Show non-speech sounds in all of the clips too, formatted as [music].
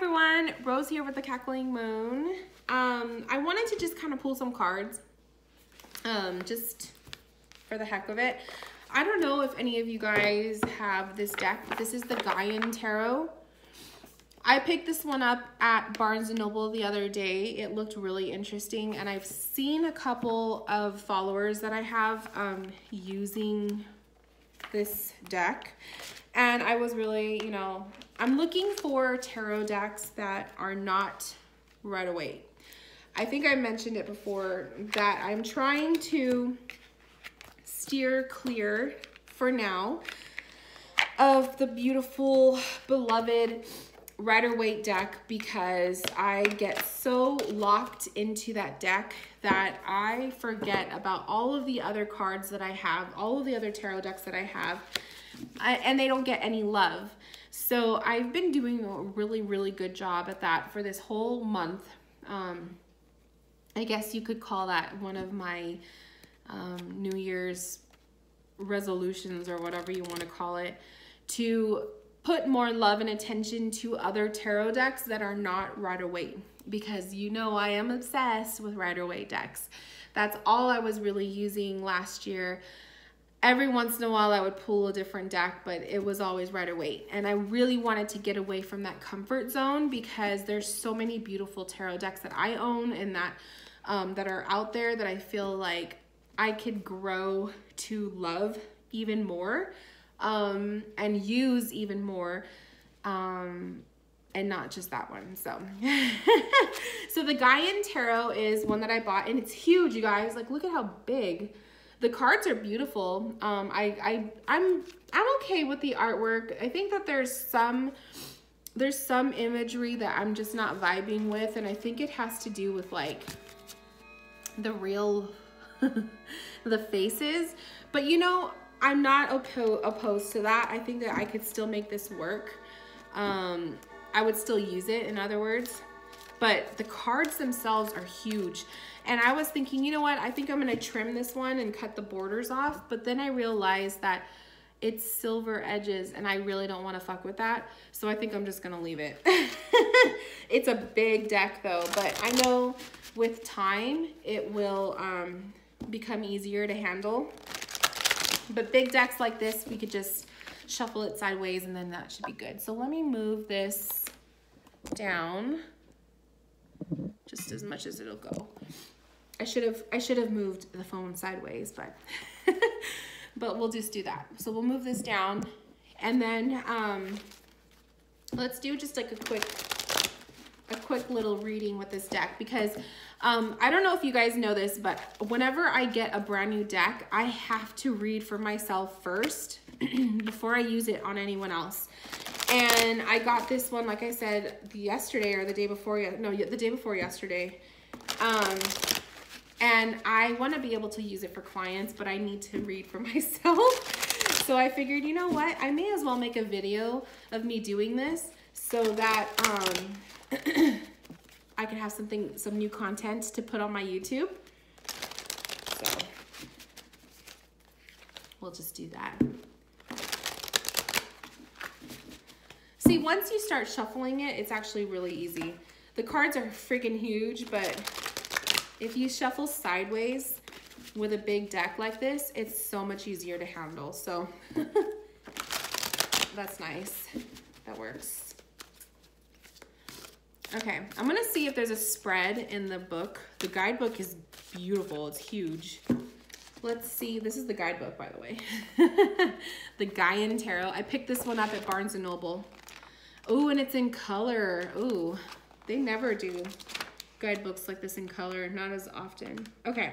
everyone, Rose here with the Cackling Moon. Um, I wanted to just kind of pull some cards, um, just for the heck of it. I don't know if any of you guys have this deck. This is the Gaian Tarot. I picked this one up at Barnes & Noble the other day. It looked really interesting and I've seen a couple of followers that I have um, using this deck and I was really, you know, I'm looking for tarot decks that are not Rider-Waite. I think I mentioned it before that I'm trying to steer clear for now of the beautiful, beloved Rider-Waite deck because I get so locked into that deck that I forget about all of the other cards that I have, all of the other tarot decks that I have, And they don't get any love. So I've been doing a really, really good job at that for this whole month. Um, I guess you could call that one of my um, New Year's resolutions or whatever you want to call it to put more love and attention to other tarot decks that are not Rider-Waite because you know I am obsessed with Rider-Waite decks. That's all I was really using last year. Every once in a while I would pull a different deck, but it was always Rider-Waite. And I really wanted to get away from that comfort zone because there's so many beautiful tarot decks that I own and that um, that are out there that I feel like I could grow to love even more um, and use even more. Um, and not just that one. So, [laughs] so the Gaian Tarot is one that I bought and it's huge, you guys. Like, look at how big. The cards are beautiful. Um, I, I, I'm, I'm okay with the artwork. I think that there's some, there's some imagery that I'm just not vibing with. And I think it has to do with like the real, [laughs] the faces. But you know, I'm not oppo opposed to that. I think that I could still make this work. Um, I would still use it, in other words. But the cards themselves are huge. And I was thinking, you know what? I think I'm to trim this one and cut the borders off. But then I realized that it's silver edges and I really don't want to fuck with that. So I think I'm just to leave it. [laughs] it's a big deck though. But I know with time, it will um, become easier to handle. But big decks like this, we could just shuffle it sideways and then that should be good. So let me move this down just as much as it'll go. I should have I should have moved the phone sideways, but [laughs] but we'll just do that. So we'll move this down and then um, let's do just like a quick a quick little reading with this deck because um, I don't know if you guys know this, but whenever I get a brand new deck, I have to read for myself first [clears throat] before I use it on anyone else. And I got this one, like I said, yesterday or the day before, no, the day before yesterday. Um, and I want to be able to use it for clients, but I need to read for [laughs] myself. so I figured, you know what? I may as well make a video of me doing this so that um, [clears throat] I can have something, some new content to put on my YouTube. So we'll just do that. See, once you start shuffling it, it's actually really easy. The cards are freaking huge, but if you shuffle sideways with a big deck like this, it's so much easier to handle. So [laughs] that's nice. That works. Okay, I'm gonna see if there's a spread in the book. The guidebook is beautiful, it's huge. Let's see, this is the guidebook, by the way. [laughs] the Gaian Tarot. I picked this one up at Barnes & Noble. Oh, and it's in color. Oh, they never do guidebooks like this in color, not as often. Okay,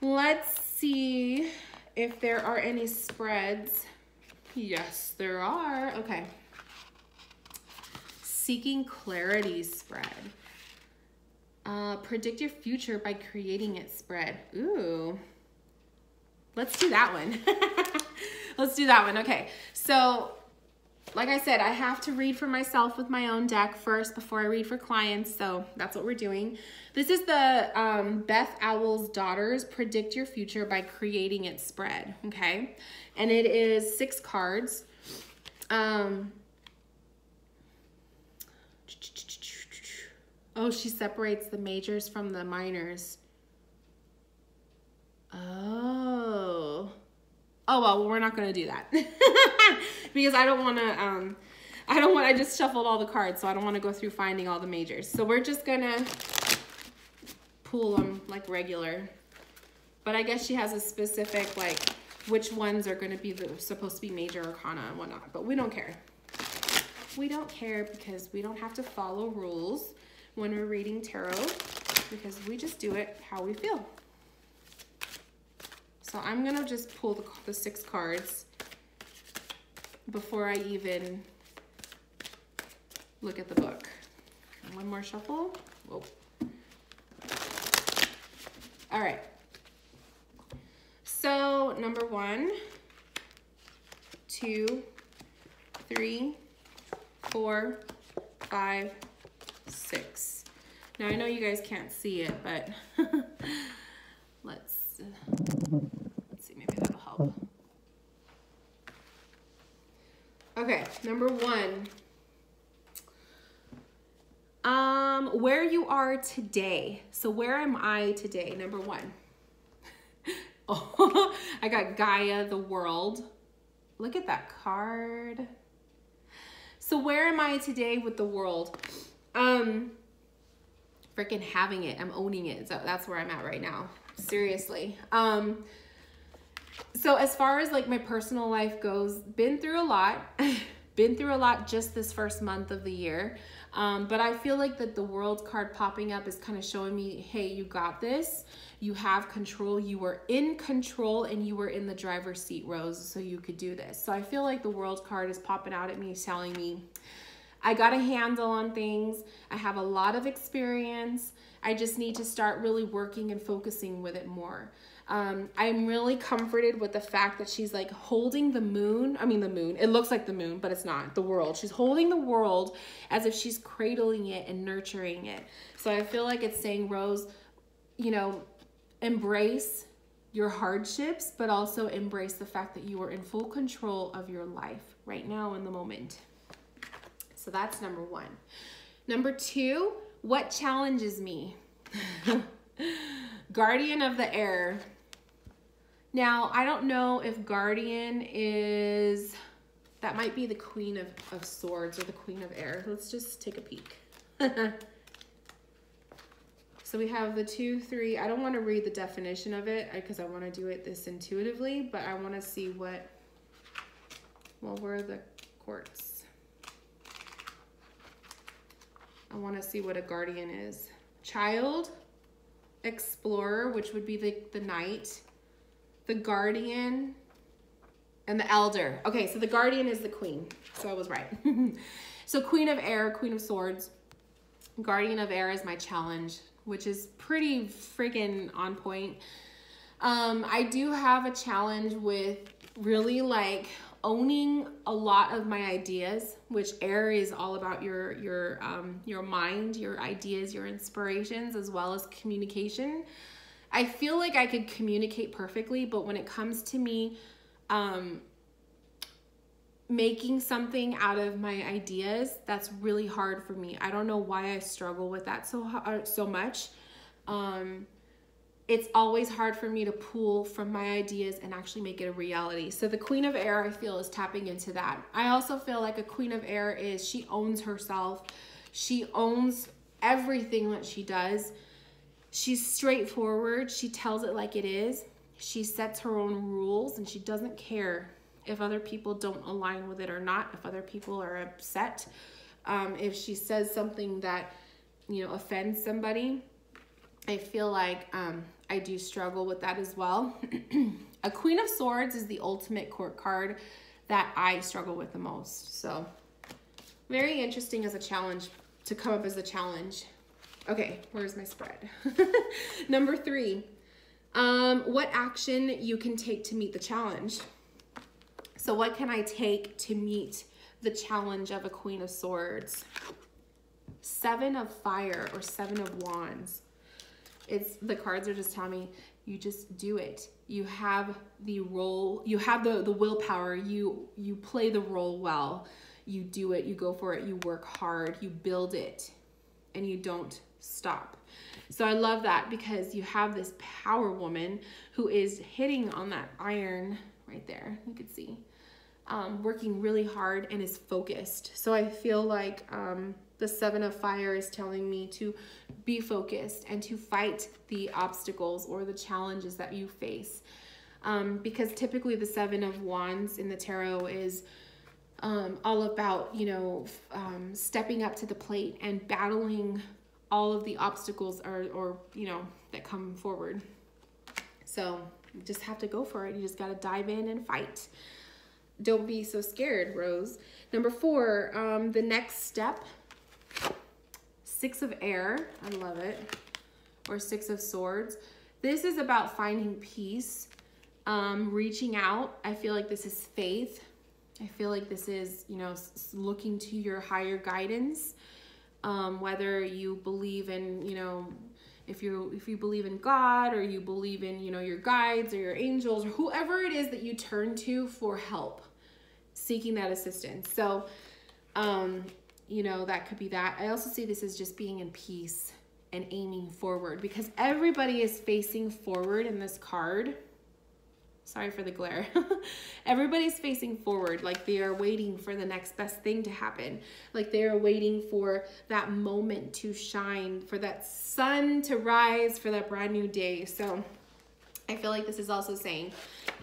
let's see if there are any spreads. Yes, there are. Okay. Seeking Clarity spread. Uh, predict your future by creating it spread. Ooh. Let's do that one. [laughs] Let's do that one. Okay. So, like I said, I have to read for myself with my own deck first before I read for clients. So that's what we're doing. This is the um, Beth Owl's Daughters Predict Your Future by Creating It spread. Okay. And it is six cards. Um, Oh, she separates the majors from the minors. Oh. Oh, well, we're not going to do that. [laughs] because I don't want to, um, I don't want, I just shuffled all the cards, so I don't want to go through finding all the majors. So we're just going to pull them like regular. But I guess she has a specific, like, which ones are going to be the, supposed to be major arcana and whatnot. But we don't care. We don't care because we don't have to follow rules when we're reading tarot because we just do it how we feel. So I'm gonna just pull the, the six cards before I even look at the book. One more shuffle. Whoa. All right. So number one, two, three, four, five, six. Now I know you guys can't see it, but [laughs] let's, let's see, maybe that'll help. Okay, number one. Um, where you are today. So where am I today? Number one. [laughs] oh, [laughs] I got Gaia, the world. Look at that card. So where am I today with the world? Um, freaking having it. I'm owning it. So that's where I'm at right now. Seriously. Um, so as far as like my personal life goes, been through a lot. [laughs] been through a lot just this first month of the year. Um, but I feel like that the world card popping up is kind of showing me, hey, you got this. You have control. You were in control and you were in the driver's seat, Rose, so you could do this. So I feel like the world card is popping out at me, telling me, I got a handle on things. I have a lot of experience. I just need to start really working and focusing with it more. Um, I'm really comforted with the fact that she's like holding the moon. I mean, the moon. It looks like the moon, but it's not. The world. She's holding the world as if she's cradling it and nurturing it. So I feel like it's saying, Rose, you know, embrace your hardships, but also embrace the fact that you are in full control of your life right now in the moment. So that's number one. Number two, what challenges me? [laughs] Guardian of the air. Now, I don't know if Guardian is, that might be the Queen of, of Swords or the Queen of Air. Let's just take a peek. [laughs] so we have the two, three. I don't want to read the definition of it because I want to do it this intuitively, but I want to see what, well, where are the courts? I want to see what a guardian is. Child, explorer, which would be the, the knight, the guardian, and the elder. Okay, so the guardian is the queen. So I was right. [laughs] so queen of air, queen of swords. Guardian of air is my challenge, which is pretty freaking on point. Um, I do have a challenge with really like owning a lot of my ideas, which air is all about your your um, your mind, your ideas, your inspirations, as well as communication. I feel like I could communicate perfectly, but when it comes to me um, making something out of my ideas, that's really hard for me. I don't know why I struggle with that so uh, so much. Um, it's always hard for me to pull from my ideas and actually make it a reality. So the queen of air, I feel, is tapping into that. I also feel like a queen of air is she owns herself. She owns everything that she does. She's straightforward. She tells it like it is. She sets her own rules and she doesn't care if other people don't align with it or not, if other people are upset. Um, if she says something that, you know, offends somebody, I feel like um, I do struggle with that as well. [clears throat] a Queen of Swords is the ultimate court card that I struggle with the most. So very interesting as a challenge to come up as a challenge. Okay, where's my spread? [laughs] Number three, um, what action you can take to meet the challenge. So what can I take to meet the challenge of a Queen of Swords? Seven of Fire or Seven of Wands. It's the cards are just telling me you just do it. You have the role, you have the the willpower. You you play the role well. you do it, you go for it, you work hard, you build it, and you don't stop. So I love that because you have this power woman who is hitting on that iron right there. You can see. Um, working really hard and is focused. So I feel like um, the Seven of Fire is telling me to be focused and to fight the obstacles or the challenges that you face. Um, because typically the Seven of Wands in the tarot is um, all about, you know, um, stepping up to the plate and battling all of the obstacles or, or you know, that come forward. So you just have to go for it. You just got to dive in and fight. Don't be so scared, Rose. Number four, um, the next step, six of air. I love it. Or six of swords. This is about finding peace, um, reaching out. I feel like this is faith. I feel like this is, you know, looking to your higher guidance. Um, whether you believe in, you know, if you if you believe in God or you believe in you know your guides or your angels or whoever it is that you turn to for help seeking that assistance. So um you know that could be that. I also see this as just being in peace and aiming forward because everybody is facing forward in this card Sorry for the glare. [laughs] Everybody's facing forward like they are waiting for the next best thing to happen. Like they are waiting for that moment to shine, for that sun to rise, for that brand new day. So I feel like this is also saying,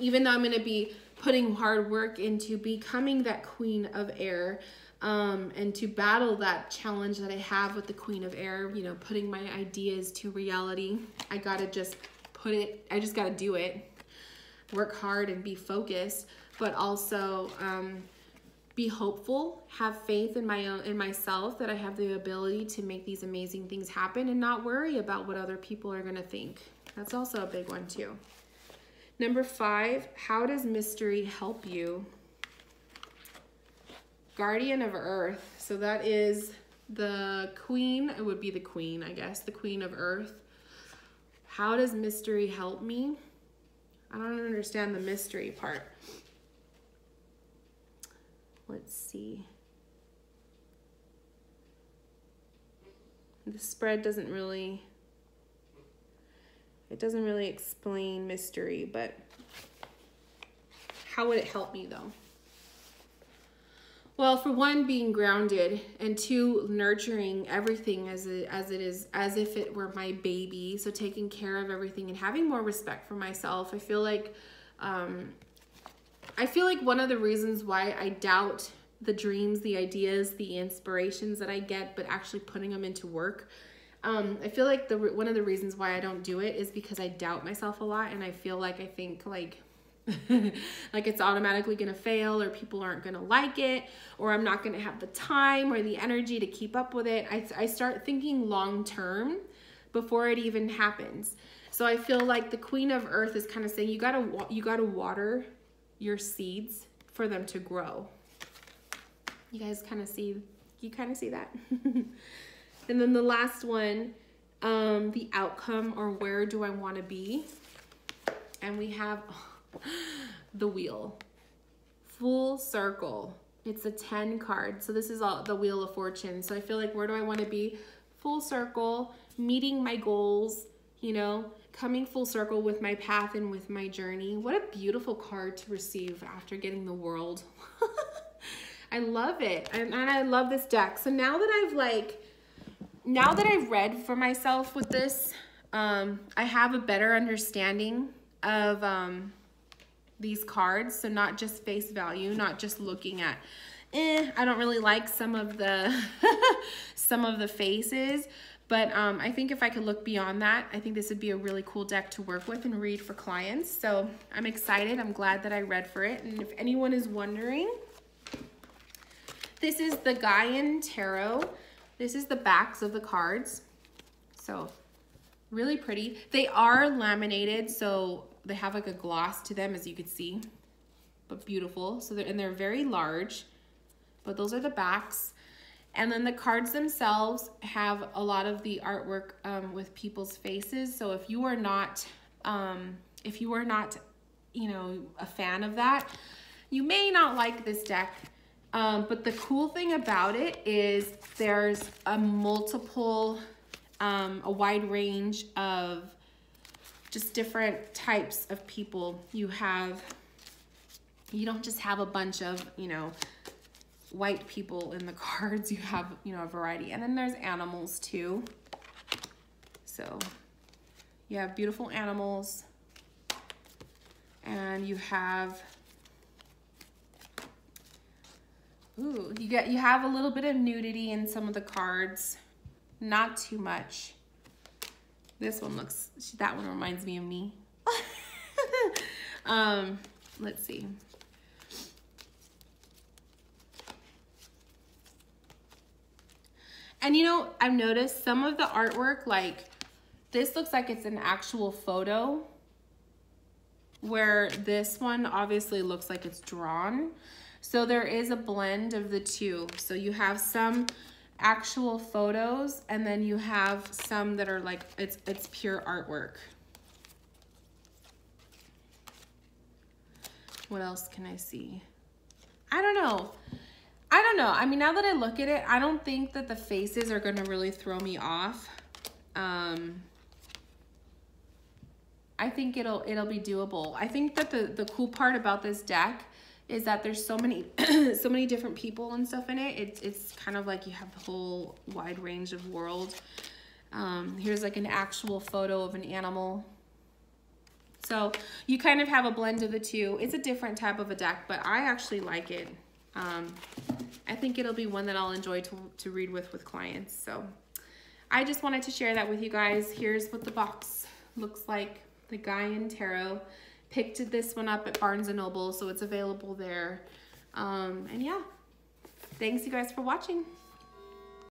even though I'm to be putting hard work into becoming that queen of air, um, and to battle that challenge that I have with the Queen of Air, you know, putting my ideas to reality. I gotta just put it, I just gotta do it work hard and be focused, but also um, be hopeful, have faith in my own in myself that I have the ability to make these amazing things happen and not worry about what other people are going to think. That's also a big one too. Number 5, how does mystery help you? Guardian of Earth. So that is the queen, it would be the queen, I guess, the queen of earth. How does mystery help me? I don't understand the mystery part. Let's see. The spread doesn't really, it doesn't really explain mystery, but how would it help me though? Well, for one, being grounded, and two, nurturing everything as it, as it is, as if it were my baby. So taking care of everything and having more respect for myself. I feel like, um, I feel like one of the reasons why I doubt the dreams, the ideas, the inspirations that I get, but actually putting them into work. Um, I feel like the one of the reasons why I don't do it is because I doubt myself a lot, and I feel like I think like [laughs] like it's automatically going to fail or people aren't going to like it or I'm not going to have the time or the energy to keep up with it. I, I start thinking long term before it even happens. So I feel like the queen of earth is kind of saying you got to you got to water your seeds for them to grow. You guys kind of see you kind of see that. [laughs] and then the last one um the outcome or where do I want to be? And we have oh, [laughs] the wheel. Full circle. It's a 10 card. So this is all the wheel of fortune. So I feel like where do I want to be? Full circle, meeting my goals, you know, coming full circle with my path and with my journey. What a beautiful card to receive after getting the world. [laughs] I love it. And, and I love this deck. So now that I've like, now that I've read for myself with this, um, I have a better understanding of, um, these cards. So not just face value, not just looking at, eh, I don't really like some of the, [laughs] some of the faces. But um, I think if I could look beyond that, I think this would be a really cool deck to work with and read for clients. So I'm excited. I'm glad that I read for it. And if anyone is wondering, this is the Gaian Tarot. This is the backs of the cards. So really pretty. They are laminated, so they have like a gloss to them as you can see, but beautiful. So they're, and they're very large, but those are the backs. And then the cards themselves have a lot of the artwork um, with people's faces. So if you are not, um, if you are not, you know, a fan of that, you may not like this deck Um, but the cool thing about it is there's a multiple, um, a wide range of just different types of people. You have, you don't just have a bunch of, you know, white people in the [laughs] cards. You have, you know, a variety. And then there's animals too. So you have beautiful animals and you have Ooh, you get you have a little bit of nudity in some of the cards. Not too much. This one looks that one reminds me of me. [laughs] um, let's see. And you know, I've noticed some of the artwork like this looks like it's an actual photo where this one obviously looks like it's drawn. So there is a blend of the two. So you have some actual photos and then you have some that are like, it's, it's pure artwork. What else can I see? I don't know. I don't know. I mean, now that I look at it, I don't think that the faces are going to really throw me off. Um, I think it'll it'll be doable. I think that the the cool part about this deck is that there's so many [clears throat] so many different people and stuff in it. It's it's kind of like you have the whole wide range of world. Um, here's like an actual photo of an animal. So you kind of have a blend of the two. It's a different type of a deck, but I actually like it. Um, I think it'll be one that I'll enjoy to, to read with with clients. So I just wanted to share that with you guys. Here's what the box looks like. The Gaian Tarot. Picked this one up at Barnes & Noble, so it's available there. Um, and yeah, thanks you guys for watching.